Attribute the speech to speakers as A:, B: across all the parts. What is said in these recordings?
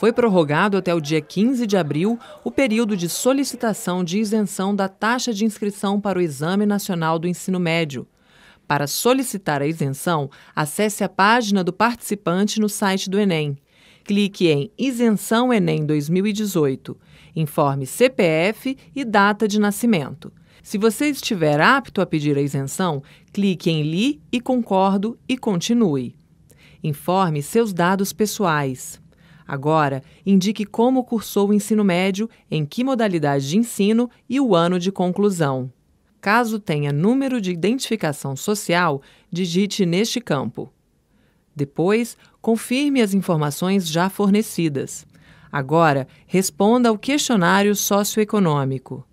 A: Foi prorrogado até o dia 15 de abril o período de solicitação de isenção da taxa de inscrição para o Exame Nacional do Ensino Médio. Para solicitar a isenção, acesse a página do participante no site do Enem. Clique em Isenção Enem 2018. Informe CPF e data de nascimento. Se você estiver apto a pedir a isenção, clique em Li e Concordo e continue. Informe seus dados pessoais. Agora, indique como cursou o ensino médio, em que modalidade de ensino e o ano de conclusão. Caso tenha número de identificação social, digite neste campo. Depois, confirme as informações já fornecidas. Agora, responda ao questionário socioeconômico.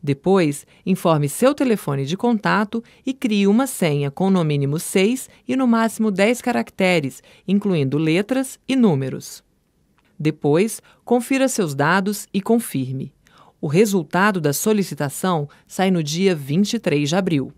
A: Depois, informe seu telefone de contato e crie uma senha com no mínimo 6 e no máximo 10 caracteres, incluindo letras e números. Depois, confira seus dados e confirme. O resultado da solicitação sai no dia 23 de abril.